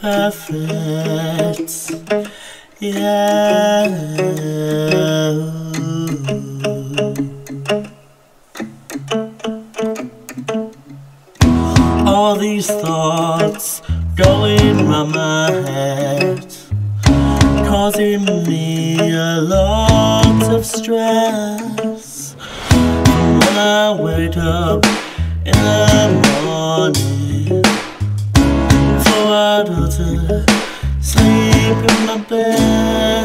perfect. Yeah. All these thoughts going round my head, causing me a lot of stress. When I wake up in the morning to sleep in my bed.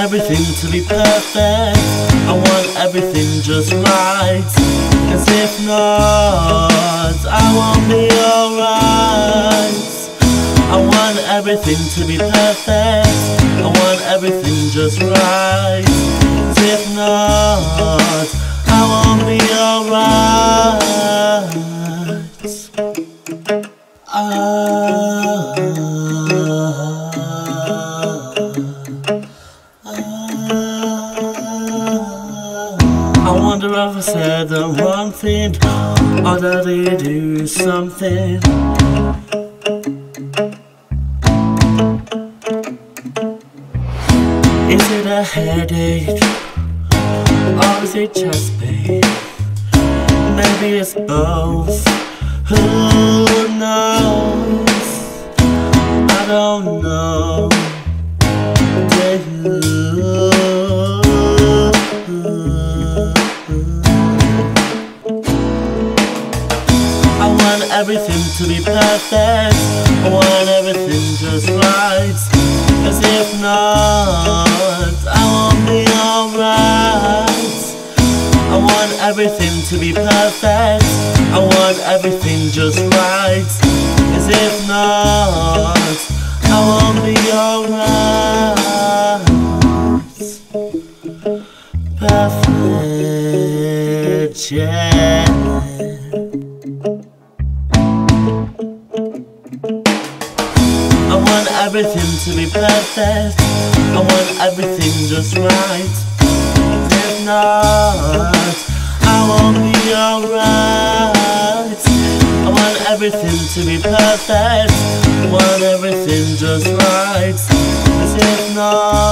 Everything to be perfect. I want everything just right. Cause if not, I won't be alright. I want everything to be perfect. I want everything just right. If not, I won't be alright. I wonder if I said the wrong thing or did I do something? Is it a headache? Or is it chest pain? Maybe it's both. Who knows? I don't know. Do you? Everything to be perfect. I want everything just right. Cause if not, I won't be alright. I want everything to be perfect. I want everything just right. Cause if not, I won't be alright. Perfect, yeah. Want everything to be perfect. I want everything just right. If not, I won't be alright. I want everything to be perfect. I want everything just right. If not,